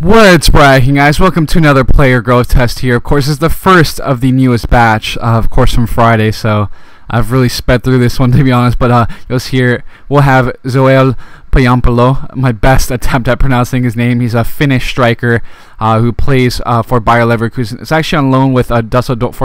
What's bragging, guys? Welcome to another player growth test here. Of course, it's the first of the newest batch, uh, of course, from Friday, so I've really sped through this one, to be honest. But uh, you'll see here, we'll have Joel Pohjanpalo, my best attempt at pronouncing his name. He's a Finnish striker uh, who plays uh, for Bayer Leverkusen. It's actually on loan with uh, Dusseldorf,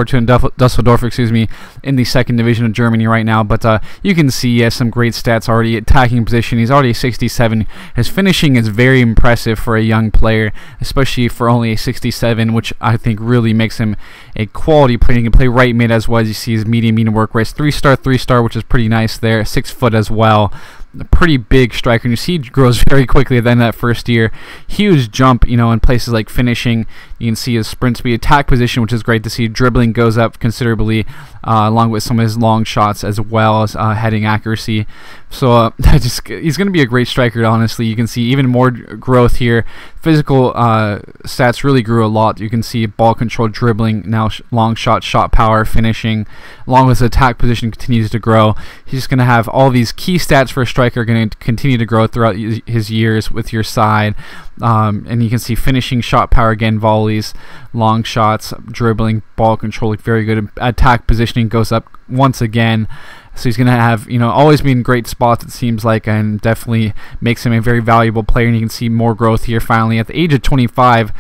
Dusseldorf, excuse me, in the second division of Germany right now. But uh, you can see he has some great stats already. Attacking position, he's already 67. His finishing is very impressive for a young player, especially for only a 67, which I think really makes him a quality player. He can play right mid as well as you see his medium medium work rate. Three star, three star, which is pretty nice there. Six foot as well a pretty big striker. And you see he grows very quickly at the end of that first year. Huge jump, you know, in places like finishing. You can see his sprint speed, attack position, which is great to see. Dribbling goes up considerably, uh, along with some of his long shots as well as uh, heading accuracy. So uh, just he's going to be a great striker. Honestly, you can see even more growth here. Physical uh, stats really grew a lot. You can see ball control, dribbling, now sh long shot, shot power, finishing, along with attack position continues to grow. He's just going to have all these key stats for a striker going to continue to grow throughout his years with your side. Um, and you can see finishing, shot power again, volleys, long shots, dribbling, ball control, very good. Attack positioning goes up once again. So he's going to have, you know, always be in great spots, it seems like, and definitely makes him a very valuable player. And you can see more growth here finally. At the age of 25,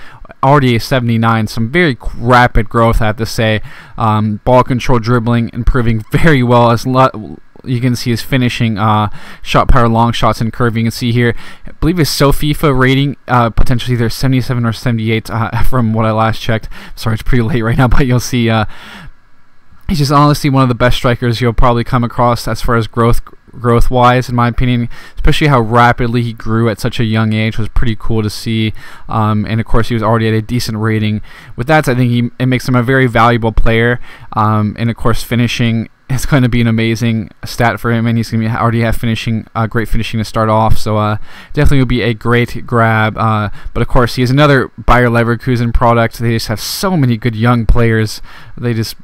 already a 79. Some very rapid growth, I have to say. Um, ball control, dribbling, improving very well. As you can see his finishing, uh, shot power, long shots, and curve You can see here, I believe his SoFIFA rating uh, potentially either 77 or 78 uh, from what I last checked. Sorry, it's pretty late right now, but you'll see. He's just honestly one of the best strikers you'll probably come across as far as growth growth wise in my opinion especially how rapidly he grew at such a young age was pretty cool to see um, and of course he was already at a decent rating with that I think he, it makes him a very valuable player um, and of course finishing it's going to be an amazing stat for him, and he's going to already have finishing, uh, great finishing to start off. So uh, definitely will be a great grab. Uh, but of course, he is another Bayer Leverkusen product. They just have so many good young players. They just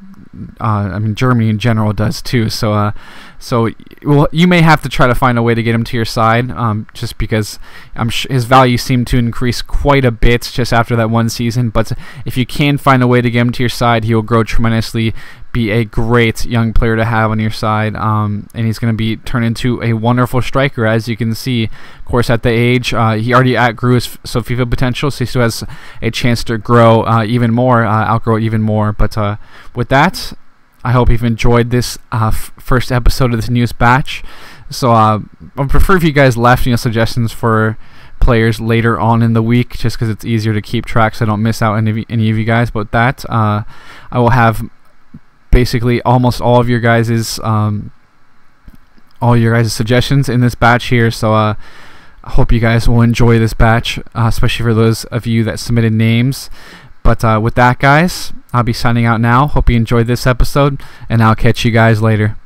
uh, I mean Germany in general does too. So uh, so well, you may have to try to find a way to get him to your side, um, just because I'm his value seemed to increase quite a bit just after that one season. But if you can find a way to get him to your side, he will grow tremendously be a great young player to have on your side, um, and he's going to be turned into a wonderful striker, as you can see. Of course, at the age, uh, he already outgrew his SoFIFA potential, so he still has a chance to grow uh, even more, uh, outgrow even more. But uh, with that, I hope you've enjoyed this uh, first episode of this newest batch. So uh, I prefer if you guys left you know, suggestions for players later on in the week, just because it's easier to keep track, so I don't miss out any any of you guys. But that, I will have basically almost all of your guys's um, all your guys' suggestions in this batch here. So uh, I hope you guys will enjoy this batch, uh, especially for those of you that submitted names. But uh, with that, guys, I'll be signing out now. Hope you enjoyed this episode, and I'll catch you guys later.